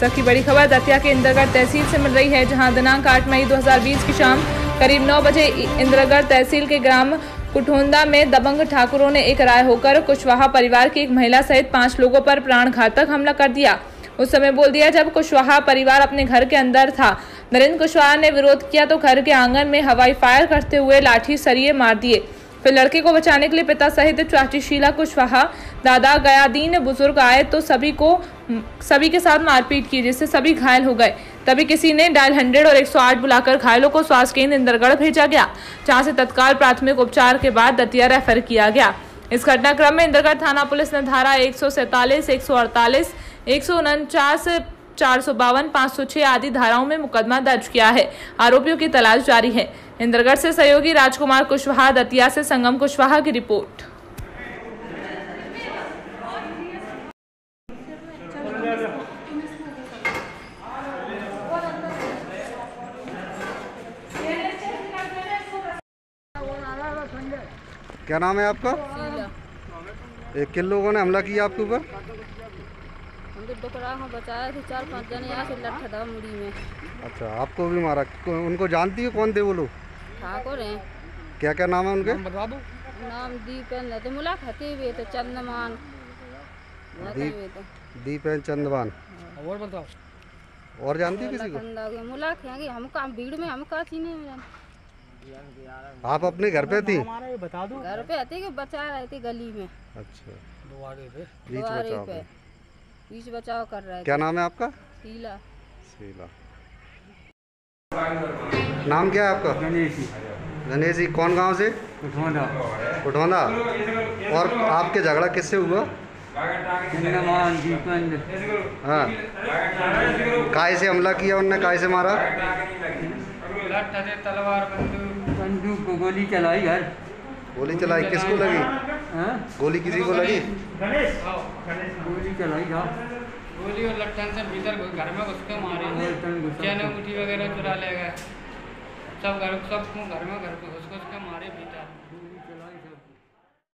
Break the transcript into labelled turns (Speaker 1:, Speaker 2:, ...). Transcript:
Speaker 1: पुस्तक की बड़ी खबर, दतिया के इंद्रगढ़ तहसील से मिल रही है, जहाँ दिनांक 8 मई 2020 की शाम करीब 9 बजे इंद्रगढ़ तहसील के ग्राम कुठोंदा में दबंग ठाकुरों ने एक राय होकर कुशवाहा परिवार की एक महिला सहित पाँच लोगों पर प्राण घातक हमला कर दिया। उस समय बोल दिया, जब कुशवाहा परिवार अपने घर के अंदर था। नरेंद्र कुशवाहा ने विरोध किया तो घर के आँगन में हवाई फायर करते हुए लाठी सरिये मार दिए। फिर लड़के को बचाने के लिए पिता सहित चाची शीला कुशवाहा दादा गयादीन बुज़ुर्ग आए तो सभी को सभी के साथ मारपीट की, जिससे सभी घायल हो गए। तभी किसी ने डायल हंड्रेड और 108 बुलाकर घायलों को स्वास्थ्य केंद्र इंदरगढ़ भेजा गया, जहाँ से तत्काल प्राथमिक उपचार के बाद दतिया रेफर किया गया। इस घटनाक्रम में इंदरगढ़ थाना पुलिस ने धारा एक सौ सैतालीस, एक सौ अड़तालीस, एक सौ उनचास, चार सौ बावन, पाँच सौ छह आदि धाराओं में मुकदमा दर्ज किया है। आरोपियों की तलाश जारी है। इंद्रगढ़ से सहयोगी राजकुमार कुशवाहा दतिया से संगम कुशवाहा की रिपोर्ट।
Speaker 2: क्या नाम है आपका? एक किन लोगों ने हमला किया आपके ऊपर?
Speaker 3: में बचाया थे चार पाँच जने यहाँ से था मुड़ी में।
Speaker 2: अच्छा आपको भी मारा। उनको जानती है कौन थे वो लोग?
Speaker 3: ठाकुर हैं।
Speaker 2: क्या क्या नाम है उनके?
Speaker 3: नाम दीपन तो मुलाकात हुए थे लगे हुए थे
Speaker 2: दीपेन चंदवान
Speaker 4: और बताओ।
Speaker 2: और जानती किसी को?
Speaker 3: लखनदा के। मुलाक हम भीड़ में हम का चीने में
Speaker 2: आप अपने घर पे थी?
Speaker 4: बता दो।
Speaker 3: घर पे आते कि बचा रहे थे गली में?
Speaker 2: अच्छा।
Speaker 4: पे?
Speaker 2: बीच बचाव
Speaker 3: पे। बीच बचाव कर रहे
Speaker 2: क्या नाम है आपका?
Speaker 3: शीला।
Speaker 2: शीला। नाम क्या है आपका?
Speaker 4: गणेश
Speaker 2: गणेश जी कौन गाँव से? उठौंदा और आपके झगड़ा किससे हुआ? हाँ। काय से हमला किया उनने? काय से मारा?
Speaker 4: तलवार बंदूक। को गोली चलाई घर
Speaker 2: गोली चलाई किसको लगी?
Speaker 4: हाँ?
Speaker 2: गोली किसी को लगी?
Speaker 4: गोली चलाई था
Speaker 5: गोली और लट्ठन से भीतर घर में घुस के मारे चैन
Speaker 4: के।
Speaker 5: अंगूठी वगैरह चुरा ले गए। सब घर सब घर में घर पे घुस घुस के मारे भीतर।